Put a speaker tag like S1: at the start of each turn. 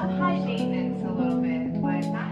S1: not high maintenance a little bit, but not